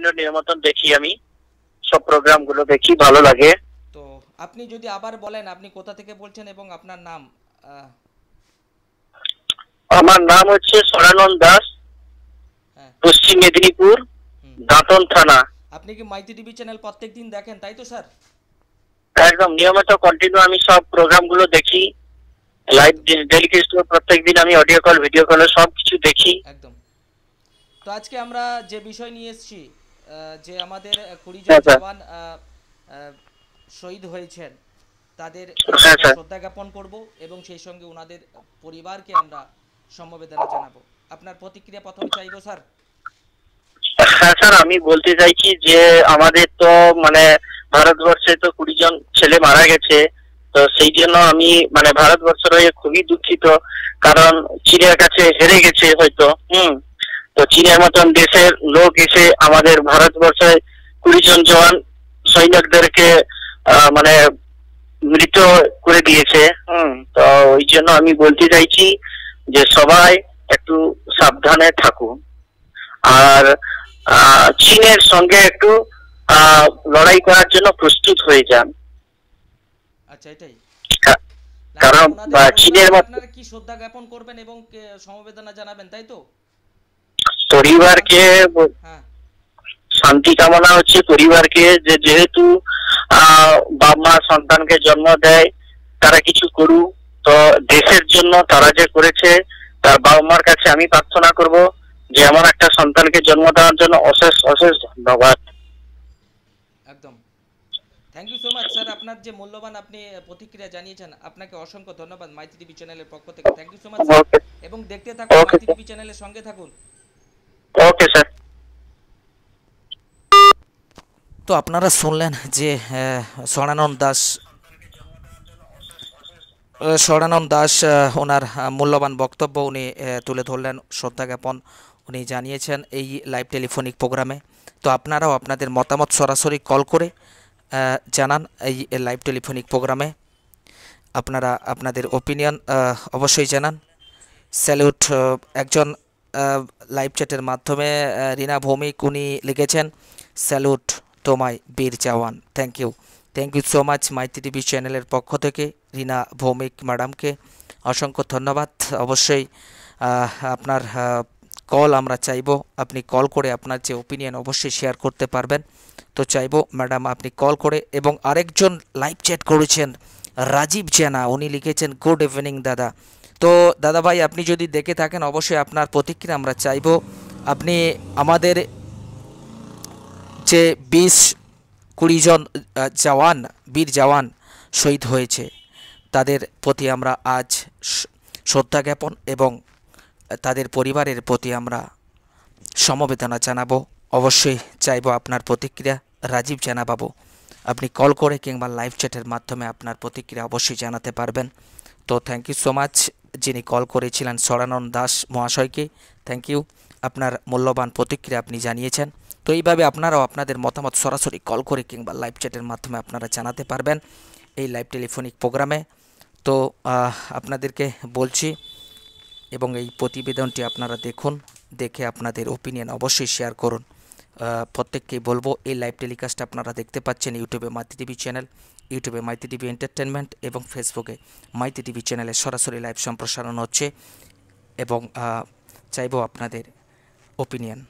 Continue নিয়মতন দেখি আমি। সব প্রোগ্রামগুলো দেখি ভালো লাগে। তো আপনি যদি আবার বলেন আপনি কোথা থেকে বলছেন এবং আপনার নাম? আমার নাম হচ্ছে সরানন্দ দাস হ্যাঁ। পশ্চিম মেদিনীপুর। দাঁতন থানা। আপনি কি মাইতি টিভি চ্যানেল প্রত্যেক দিন দেখেন তাই তো স্যার? একদম নিয়মিত কন্টিনিউ আমি সব প্রোগ্রামগুলো দেখি লাইভ ডেলিকেস্ট প্রত্যেক দিন আমি অডিও কল ভিডিও কলে সব কিছু দেখি। একদম। তো আজকে আমরা যে বিষয় নিয়ে এসেছি যে আমাদের কুড়ি জন হ্যাঁ, জওয়ান শহীদ হয়েছেন তাদের হ্যাঁ, শ্রদ্ধা জ্ঞাপন করব এবং সেই সঙ্গে ওনাদের পরিবারকে আমরা সমবেদনা জানাব। আপনার প্রতিক্রিয়া প্রথমে চাইব স্যার? হ্যাঁ স্যার আমি বলতে চাইছি যে আমাদের তো মানে ভারতবর্ষে তো কুড়ি জন ছেলে মারা গেছে তো সেই জন্য আমি মানে ভারতবর্ষের হয়ে খুবই দুঃখিত কারণ চীনের কাছে হেরে গেছে হয়তো হুম। তো চীনের মতন দেশের লোক এসে আমাদের ভারতবর্ষে কুড়ি জন জওয়ান সৈনিকদেরকে মানে মৃত করে দিয়েছে। তো ওই জন্য আমি বলতে চাইছি যে সবাই একটু সাবধানে থাকুন। আর চীনের সঙ্গে একটু আহ, লড়াই করার জন্য প্রস্তুত হয়ে যান। আচ্ছা এটাই। কারণ চীনের কি শ্রদ্ধা জ্ঞাপন করবেন এবং সমবেদনা জানাবেন তাই তো? পরিবারকে শান্তি কামনা হচ্ছে পরিবারকে যে যেহেতু বাপ মা সন্তানকে জন্ম দেয় তারা কিছু করুক তো দেশের জন্য তারা যে করেছে তার বাবা মার কাছে আমি প্রার্থনা করব যে আমার একটা সন্তানকে জন্ম দেওয়ার জন্য অশেষ অশেষ ধন্যবাদ একদম thank you so much sir আপনার যে মূল্যবান আপনি প্রতিক্রিয়া জানিয়েছেন আপনাকে অসংখ্য ধন্যবাদ মাইতি টিভি চ্যানেলের পক্ষ থেকে। থ্যাংক ইউ সো মাচ এবং দেখতে থাকুন মাইতি টিভি চ্যানেলের সঙ্গে থাকুন। ওকে স্যার তো আপনারা শুনলেন যে আহ, স্বর্ণানন্দ দাস আহ, স্বর্ণানন্দ দাস ওনার মূল্যবান বক্তব্য উনি তুলে ধরলেন শ্রদ্ধা জ্ঞাপন উনি জানিয়েছেন এই লাইভ টেলিফোনিক প্রোগ্রামে তো আপনারাও আপনাদের মতামত সরাসরি কল করে জানান এই লাইভ টেলিফোনিক প্রোগ্রামে আপনারা আপনাদের ওপিনিয়ন অবশ্যই জানান। স্যালুট একজন লাইভ চ্যাটের মাধ্যমে রিনা ভৌমিক উনি লিখেছেন স্যালুট তোমায় বীর জওয়ান। Thank you thank you so much Maiti TV চ্যানেলের পক্ষ থেকে, রিনা ভৌমিক ম্যাডামকে অসংখ্য ধন্যবাদ। অবশ্যই আপনার কল আমরা চাইব, আপনি কল করে আপনার যে ওপিনিয়ন অবশ্যই শেয়ার করতে পারবেন। তো চাইব ম্যাডাম আপনি কল করে এবং আরেকজন লাইভ চ্যাট করেছেন, রাজীব জেনা, উনি লিখেছেন গুড ইভিনিং দাদা। তো দাদা ভাই আপনি যদি দেখে থাকেন, অবশ্যই আপনার প্রতিক্রিয়া আমরা চাইব। আপনি আমাদের যে বিশ কুড়ি জন জওয়ান, বীর জওয়ান শহীদ হয়েছে, তাদের প্রতি আমরা আজ শ্রদ্ধা জ্ঞাপন এবং তাদের পরিবারের প্রতি আমরা সমবেদনা জানাব। অবশ্যই চাইব আপনার প্রতিক্রিয়া। রাজীব জানাবাবু, আপনি কল করে কিংবা লাইভ চ্যাটের মাধ্যমে আপনার প্রতিক্রিয়া অবশ্যই জানাতে পারবেন। তো থ্যাংক ইউ সো মাচ যিনি কল করেছিলেন সরানন্দ দাস মহাশয়কে থ্যাংক ইউ আপনার মূল্যবান প্রতিক্রিয়া আপনি জানিয়েছেন। তো এইভাবে আপনারাও আপনাদের মতামত সরাসরি কল করে কিংবা লাইভ চ্যাটের মাধ্যমে আপনারা জানাতে পারবেন এই লাইভ টেলিফোনিক প্রোগ্রামে তো আপনাদেরকে বলছি এবং এই প্রতিবেদনটি আপনারা দেখুন, দেখে আপনাদের ওপিনিয়ন অবশ্যই শেয়ার করুন। প্রত্যেককেই বলব, এই লাইভ টেলিকাস্ট আপনারা দেখতে পাচ্ছেন ইউটিউবে মাইতি টিভি চ্যানেল ইউটিউবে মাইতি টিভি এন্টারটেনমেন্ট এবং ফেসবুকে মাইতি টিভি চ্যানেলে সরাসরি লাইভ সম্প্রসারণ হচ্ছে এবং চাইব আপনাদের ওপিনিয়ন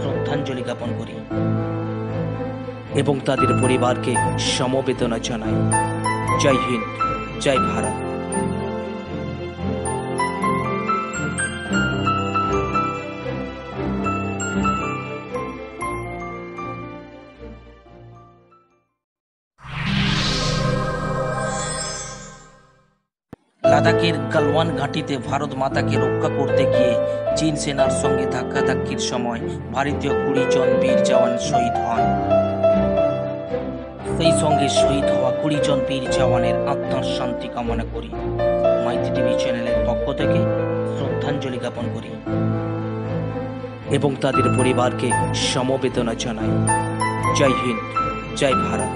শ্রদ্ধাঞ্জলি জ্ঞাপন করি এবং তাদের পরিবারকে সমবেদনা জানাই। জয় হিন্দ, জয় ভারত। লাদাখের গালওয়ান ঘাঁটিতে ভারত মাতাকে রক্ষা করতে গিয়ে চীন সেনার সঙ্গে ধাক্কাধাক্কির সময় ভারতীয় কুড়ি জন বীর জওয়ান শহীদ হন। সেই সঙ্গে শহীদ হওয়া কুড়ি জন বীর জওয়ানের আত্মার শান্তি কামনা করি। মাইতি টিভি চ্যানেলের পক্ষ থেকে শ্রদ্ধাঞ্জলি জ্ঞাপন করি এবং তাদের পরিবারকে সমবেদনা জানাই। জয় হিন্দ, জয় ভারত।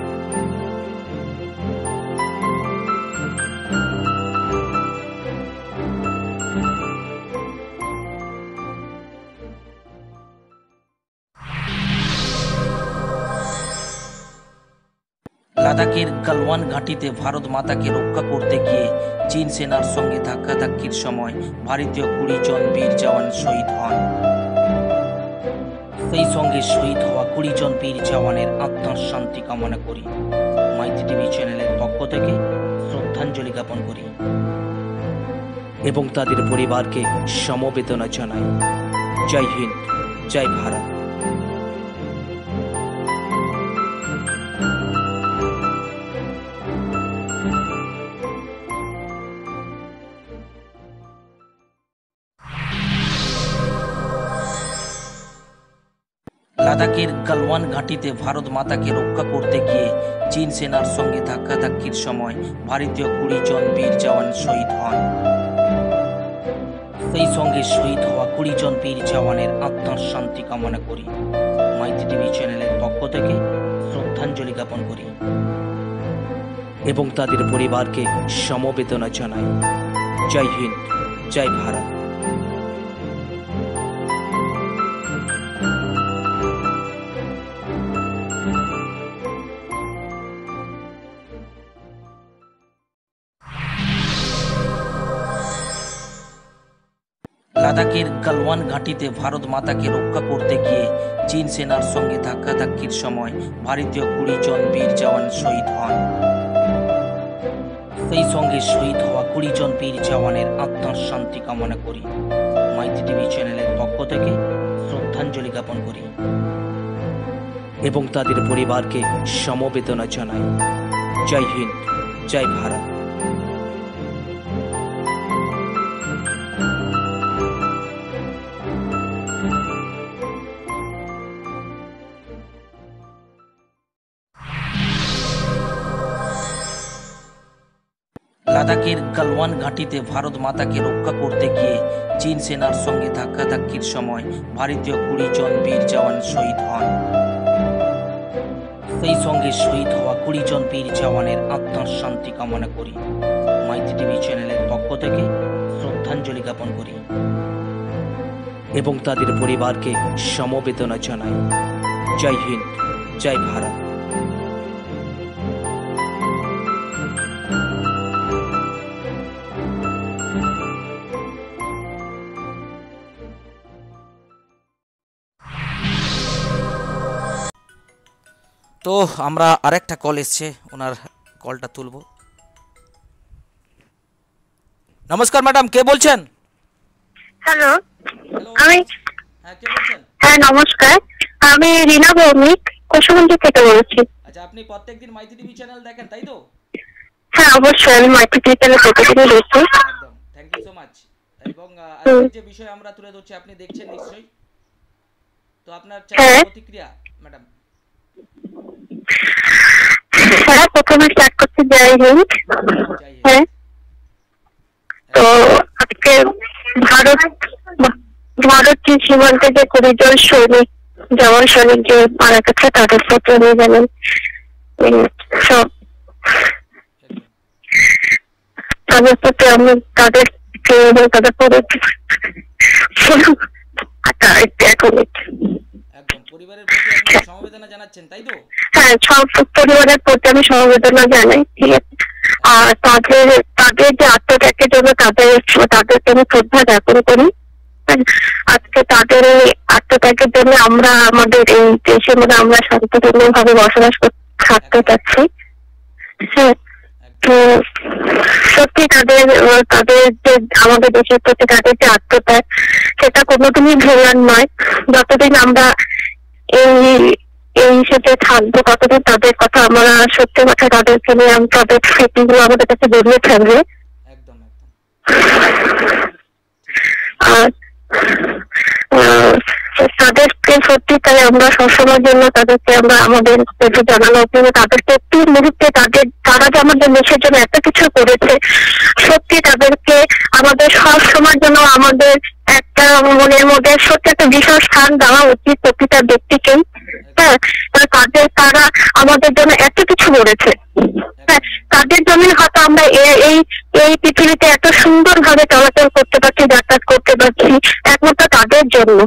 লাদাখের গালওয়ান ঘাঁটিতে ভারত মাতাকে রক্ষা করতে গিয়ে চীন সেনার সঙ্গে ধাক্কাধাক্কির সময় ভারতীয় কুড়ি জন বীর জওয়ান শহীদ হন। সেই সঙ্গে শহীদ হওয়া কুড়ি জন বীর জওয়ানের আত্মার শান্তি কামনা করি। মাইতি টিভি চ্যানেলের পক্ষ থেকে শ্রদ্ধাঞ্জলি জ্ঞাপন করি এবং তাদের পরিবারকে সমবেদনা জানাই। জয় হিন্দ, জয় ভারত। লাদাখের গালওয়ান ঘাঁটিতে ভারত মাতাকে রক্ষা করতে গিয়ে চীন সেনার সঙ্গে ধাক্কাধাক্কির সময় ভারতীয় কুড়ি জন বীর জওয়ান শহীদ হন। সেই সঙ্গে শহীদ হওয়া কুড়ি জন বীর জওয়ানের আত্মার শান্তি কামনা করি। মাইতি টিভি চ্যানেলের পক্ষ থেকে শ্রদ্ধাঞ্জলি জ্ঞাপন করি এবং তাদের পরিবারকে সমবেদনা জানাই। জয় হিন্দ, জয় ভারত। লাদাখের গালওয়ান ঘাঁটিতে ভারত মাতাকে রক্ষা করতে গিয়ে চীন সেনার সঙ্গে ধাক্কাধাক্কির সময় ভারতীয় কুড়ি জন বীর জওয়ান শহীদ হন। সেই সঙ্গে শহীদ হওয়া কুড়ি জন বীর জওয়ানের আত্মার শান্তি কামনা করি। মাইতি টিভি চ্যানেলের পক্ষ থেকে শ্রদ্ধাঞ্জলি জ্ঞাপন করি এবং তাদের পরিবারকে সমবেদনা জানাই। জয় হিন্দ, জয় ভারত। লাদাখের গালওয়ান ঘাঁটিতে ভারত মাতাকে রক্ষা করতে গিয়ে চীন সেনার সঙ্গে ধাক্কাধাক্কির সময় ভারতীয় কুড়ি জন বীর জওয়ান শহীদ হন। সেই সঙ্গে শহীদ হওয়া কুড়ি জন বীর জওয়ানের আত্মার শান্তি কামনা করি। মাইতি টিভি চ্যানেলের পক্ষ থেকে শ্রদ্ধাঞ্জলি জ্ঞাপন করি এবং তাদের পরিবারকে সমবেদনা জানাই। জয় হিন্দ, জয় ভারত। তো আমরা আরেকটা কল এসছে ওনার কলটা তুলব। নমস্কার ম্যাডাম কে বলছেন? হ্যালো আমি হ্যাঁ কে বলছেন? হ্যাঁ নমস্কার। আমি রিনা ভৌমিক কুসুমন্দি থেকে বলছি। আচ্ছা আপনি প্রত্যেকদিন মাইতি টিভি চ্যানেল দেখেন তাই তো? হ্যাঁ অবশ্যই আমি মাইক্রো টিচারে প্রতিদিনই দেখি একদম থ্যাংক ইউ সো মাচ এবং আহ, আজকের যে বিষয় আমরা তুলে ধরছি আপনি দেখছেন নিশ্চয়ই? তো আপনার চ্যানেল হ্যাঁ। প্রতিক্রিয়া ম্যাডাম হ্যাঁ প্রথমে স্টার্ট করছি, জয় হিন্দ। হ্যাঁ। তো আজকে ভারত ভারত চীন সীমান্তে যে কুড়ি জন সৈনিক, জওয়ান সৈনিক যে মারা গেছে, তাদের প্রতি আমি জানেন সব। তাদের প্রতি আমি তাদের তাদের পরে আচ্ছা এক মিনিট একদম পরিবারের প্রতি আপনি সমবেদনা জানাচ্ছেন তাই তো? হ্যাঁ সব পরিবারের প্রতি আমি সমবেদনা জানাই ঠিক আছে? আর তাদের তাদের যে আত্মত্যাগের জন্য তাদের তাদেরকে আমি শ্রদ্ধা জ্ঞাপন করি। হ্যাঁ, আজকে তাদের এই আত্মত্যাগের জন্য আমরা আমাদের এই দেশের মধ্যে আমরা শান্তিপূর্ণ ভাবে বসবাস থাকতে পারছি হ্যাঁ তো সত্যি তাদের তাদের যে আমাদের দেশের প্রতি তাদের যে আত্মত্যাগ সেটা কোনোদিনই ভোলার নয়। যতদিন আমরা এই এই হিসেবে থাকব কতদিন? তাদের কথা আমরা সত্যি কথা তাদেরকে নিয়ে আমি তাদের স্মৃতিগুলো আমাদের কাছে বেরিয়ে থাকবে। আর তাদেরকে সত্যি তাই আমরা সবসময়ের জন্য তাদেরকে আমরা আমাদের জানানো উচিত তাদেরকে একটি মুহূর্তে তাদের তারা যে আমাদের দেশের জন্য এত কিছু করেছে সত্যি তাদেরকে আমাদের সব সময়ের জন্য আমাদের একটা মনের মধ্যে সত্যি একটা বিশাল স্থান দেওয়া উচিত প্রতিটা ব্যক্তিকেই। হ্যাঁ তাদের তারা আমাদের জন্য এত কিছু করেছে। হ্যাঁ তাদের জন্য হয়তো আমরা এই এই পৃথিবীতে এত সুন্দর ভাবে চলাচল করতে পারছি, যাতায়াত করতে পারছি, একমাত্র তাদের জন্য।